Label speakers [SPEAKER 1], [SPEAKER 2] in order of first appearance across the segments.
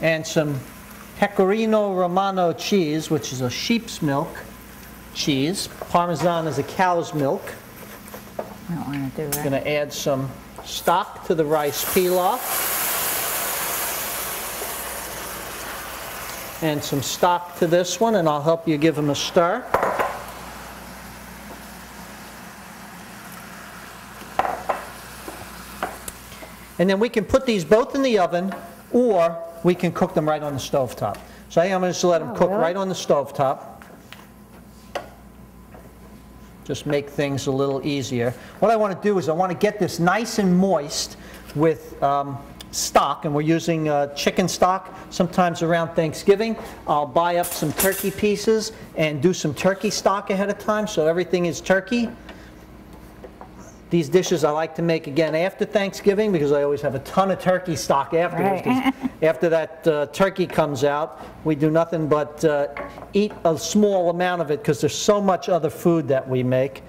[SPEAKER 1] and some Pecorino Romano cheese, which is a sheep's milk cheese. Parmesan is a cow's milk.
[SPEAKER 2] I don't want to do that.
[SPEAKER 1] Going to add some stock to the rice pilaf. And some stock to this one, and I'll help you give them a stir. And then we can put these both in the oven, or we can cook them right on the stove top. So I I'm going to just let them
[SPEAKER 2] Oh,
[SPEAKER 1] cook
[SPEAKER 2] really?
[SPEAKER 1] right on the stove top. Just make things a little easier. What I want to do is I want to get this nice and moist with um, stock, and we're using uh, chicken stock. Sometimes around Thanksgiving, I'll buy up some turkey pieces and do some turkey stock ahead of time, so everything is turkey. These dishes I like to make again after Thanksgiving because I always have a ton of turkey stock afterwards. 'cause After that uh, turkey comes out, we do nothing but uh, eat a small amount of it because there's so much other food that we make.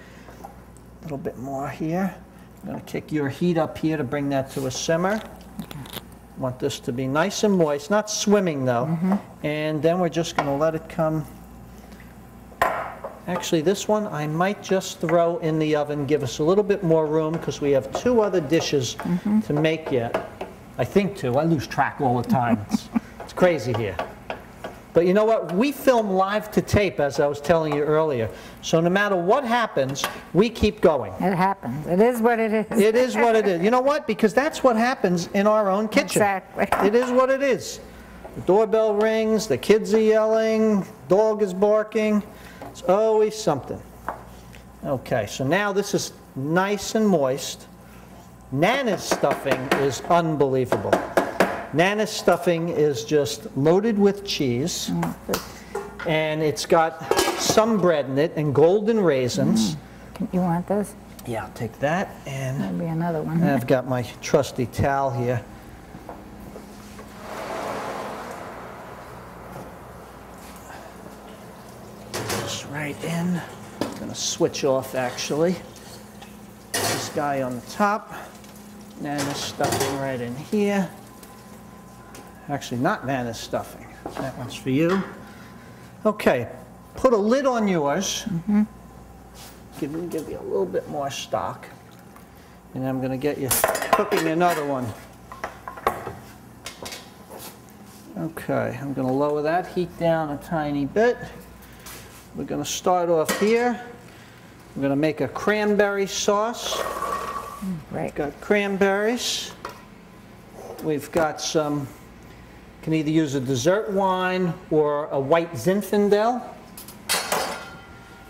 [SPEAKER 1] A little bit more here. I'm going to kick your heat up here to bring that to a simmer. Want this to be nice and moist, not swimming though. And then we're just going to let it come Actually, this one I might just throw in the oven, give us a little bit more room, because we have two other dishes mm-hmm. to make yet. I think two, I lose track all the time. It's it's crazy here. But you know what? We film live to tape, as I was telling you earlier. So no matter what happens, we keep going.
[SPEAKER 2] It happens. It is what it is.
[SPEAKER 1] It is what it is. You know what? Because that's what happens in our own kitchen.
[SPEAKER 2] Exactly.
[SPEAKER 1] It is what it is. The doorbell rings, the kids are yelling, dog is barking. It's always something. Okay, so now this is nice and moist. Nana's stuffing is unbelievable. Nana's stuffing is just loaded with cheese, and it's got some bread in it and golden raisins. Mm.
[SPEAKER 2] You want this?
[SPEAKER 1] Yeah, I'll take that, and
[SPEAKER 2] That'll be another one.
[SPEAKER 1] I've got my trusty towel here. This right in. I'm gonna switch off actually. This guy on the top. Nana's stuffing right in here. Actually, not Nana's stuffing. That one's for you. Okay, put a lid on yours. Mm -hmm. Give me, give you a little bit more stock. And I'm gonna get you cooking another one. Okay, I'm gonna lower that heat down a tiny bit. We're gonna start off here. We're gonna make a cranberry sauce.
[SPEAKER 2] Mm, right.
[SPEAKER 1] Got cranberries. We've got some, can either use a dessert wine or a white Zinfandel.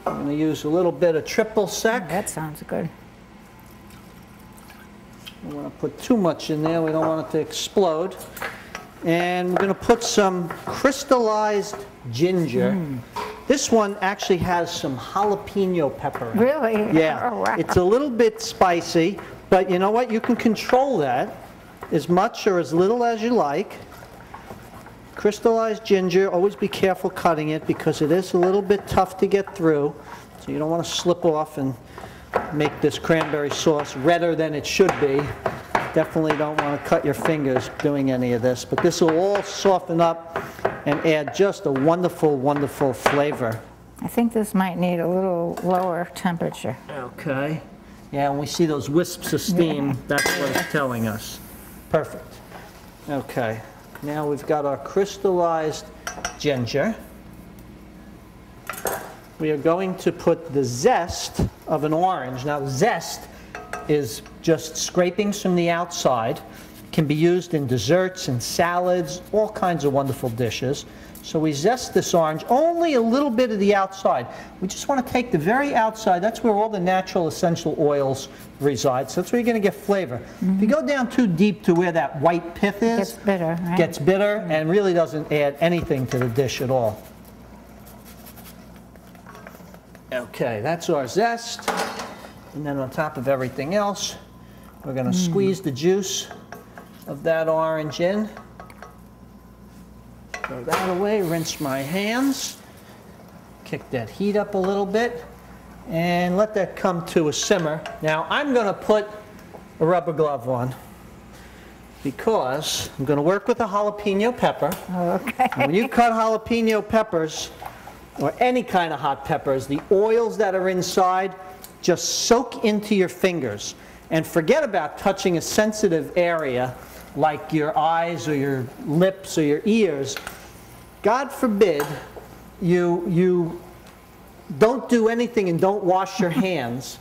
[SPEAKER 1] I'm gonna use a little bit of triple sec.
[SPEAKER 2] That sounds good.
[SPEAKER 1] I don't want to put too much in there, we don't want it to explode. And we're going to put some crystallized ginger. Mm. This one actually has some jalapeno pepper.
[SPEAKER 2] Really?
[SPEAKER 1] Yeah,
[SPEAKER 2] Oh, wow.
[SPEAKER 1] it's a little bit spicy, but you know what? You can control that as much or as little as you like. Crystallized ginger, always be careful cutting it because it is a little bit tough to get through. So you don't want to slip off and make this cranberry sauce redder than it should be. Definitely don't want to cut your fingers doing any of this, but this will all soften up and add just a wonderful, wonderful flavor.
[SPEAKER 2] I think this might need a little lower temperature.
[SPEAKER 1] Okay. Yeah, when we see those wisps of steam, that's what it's telling us. Perfect. Okay, now we've got our crystallized ginger. We are going to put the zest of an orange. Now, zest is just scrapings from the outside. Can be used in desserts and salads, all kinds of wonderful dishes. So we zest this orange, only a little bit of the outside. We just want to take the very outside, that's where all the natural essential oils reside, so that's where you're going to get flavor. If you go down too deep to where that white pith is,
[SPEAKER 2] Gets bitter, right?
[SPEAKER 1] gets bitter and really doesn't add anything to the dish at all. Okay, that's our zest. And then on top of everything else, we're going to mm. squeeze the juice of that orange in. Throw that away, rinse my hands, kick that heat up a little bit, and let that come to a simmer. Now, I'm going to put a rubber glove on because I'm going to work with a jalapeno pepper.
[SPEAKER 2] Okay.
[SPEAKER 1] And When you cut jalapeno peppers, or any kind of hot peppers, the oils that are inside just soak into your fingers. And forget about touching a sensitive area like your eyes or your lips or your ears. God forbid you, you don't do anything and don't wash your hands.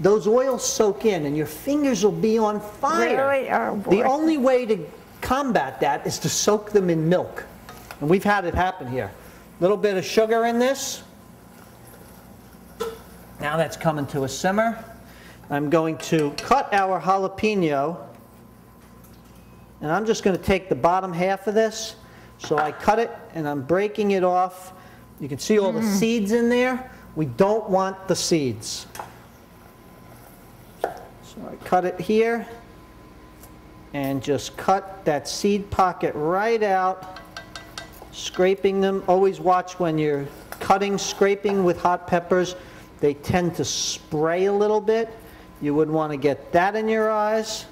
[SPEAKER 1] Those oils soak in and your fingers will be on fire.
[SPEAKER 2] Really? Oh,
[SPEAKER 1] The only way to combat that is to soak them in milk. And we've had it happen here. A little bit of sugar in this. Now that's coming to a simmer. I'm going to cut our jalapeno. And I'm just going to take the bottom half of this. So I cut it and I'm breaking it off. You can see all the mm. seeds in there. We don't want the seeds. So I cut it here and just cut that seed pocket right out, scraping them. Always watch when you're cutting, scraping with hot peppers, they tend to spray a little bit. You wouldn't want to get that in your eyes.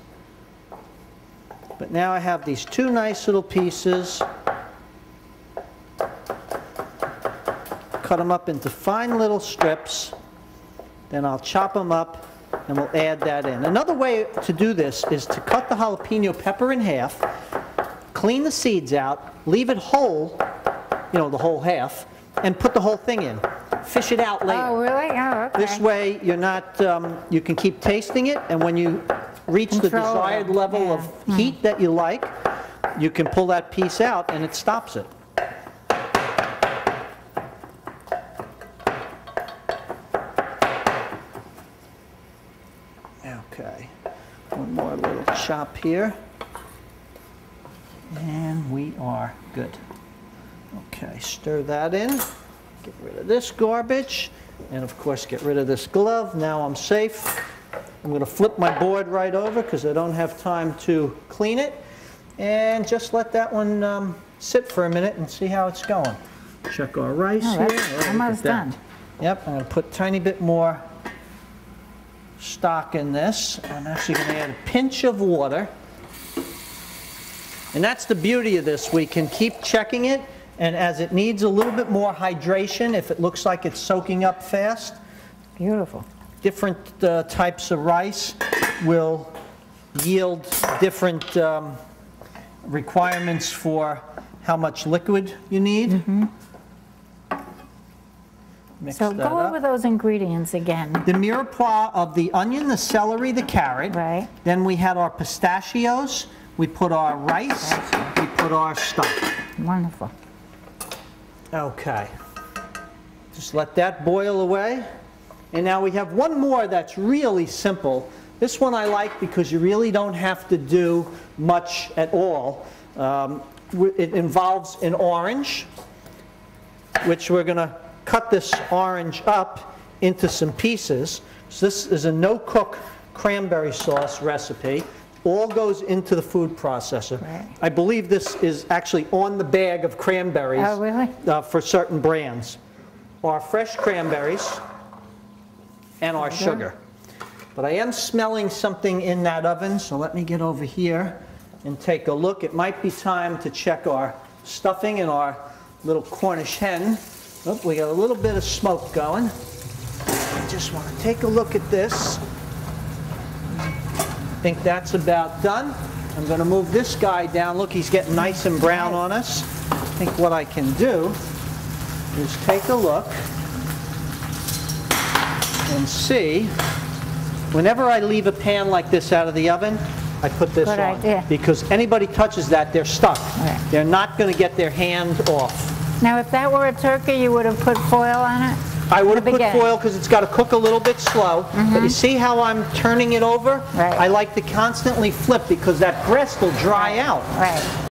[SPEAKER 1] But now I have these two nice little pieces. Cut them up into fine little strips. Then I'll chop them up and we'll add that in. Another way to do this is to cut the jalapeno pepper in half, clean the seeds out, leave it whole, you know, the whole half, and put the whole thing in. Fish it out later.
[SPEAKER 2] Oh, really? Oh, okay.
[SPEAKER 1] This way, you're not, um, you can keep tasting it, and when you reach the
[SPEAKER 2] Control it,
[SPEAKER 1] desired level
[SPEAKER 2] yeah.
[SPEAKER 1] of heat that you like, you can pull that piece out and it stops it. Okay, one more little chop here. And we are good. Okay, stir that in. Get rid of this garbage, and of course, get rid of this glove. Now I'm safe. I'm going to flip my board right over because I don't have time to clean it. And just let that one um, sit for a minute and see how it's going. Check our rice
[SPEAKER 2] Oh,
[SPEAKER 1] here. Oh,
[SPEAKER 2] almost done.
[SPEAKER 1] Yep, I'm going to put a tiny bit more stock in this. I'm actually going to add a pinch of water. And that's the beauty of this. We can keep checking it, and as it needs a little bit more hydration, if it looks like it's soaking up fast,
[SPEAKER 2] Beautiful.
[SPEAKER 1] different uh, types of rice will yield different um, requirements for how much liquid you need. Mix
[SPEAKER 2] So go
[SPEAKER 1] up.
[SPEAKER 2] over those ingredients again.
[SPEAKER 1] The mirepoix of the onion, the celery, the carrot.
[SPEAKER 2] Right.
[SPEAKER 1] Then we had our pistachios, we put our rice, we put our stock.
[SPEAKER 2] Wonderful.
[SPEAKER 1] Okay. Just let that boil away. And now we have one more that's really simple. This one I like because you really don't have to do much at all. Um, It involves an orange, which we're going to cut this orange up into some pieces. So this is a no-cook cranberry sauce recipe. All goes into the food processor.
[SPEAKER 2] Right.
[SPEAKER 1] I believe this is actually on the bag of cranberries
[SPEAKER 2] Oh, really?
[SPEAKER 1] uh, for certain brands. Our fresh cranberries and our sugar. But I am smelling something in that oven, so let me get over here and take a look. It might be time to check our stuffing and our little Cornish hen. Oh, we got a little bit of smoke going. I just want to take a look at this. Think that's about done. I'm going to move this guy down. Look, he's getting nice and brown on us. I think what I can do is take a look and see. Whenever I leave a pan like this out of the oven, I put this
[SPEAKER 2] Good
[SPEAKER 1] on.
[SPEAKER 2] idea.
[SPEAKER 1] Because anybody touches that, they're stuck.
[SPEAKER 2] Right.
[SPEAKER 1] They're not going to get their hand off.
[SPEAKER 2] Now, if that were a turkey, you would have put foil on it?
[SPEAKER 1] I would have put
[SPEAKER 2] beginning.
[SPEAKER 1] foil because it's got to cook a little bit slow. Mm-hmm. But you see how I'm turning it over?
[SPEAKER 2] Right.
[SPEAKER 1] I like to constantly flip because that breast will dry out.
[SPEAKER 2] Right.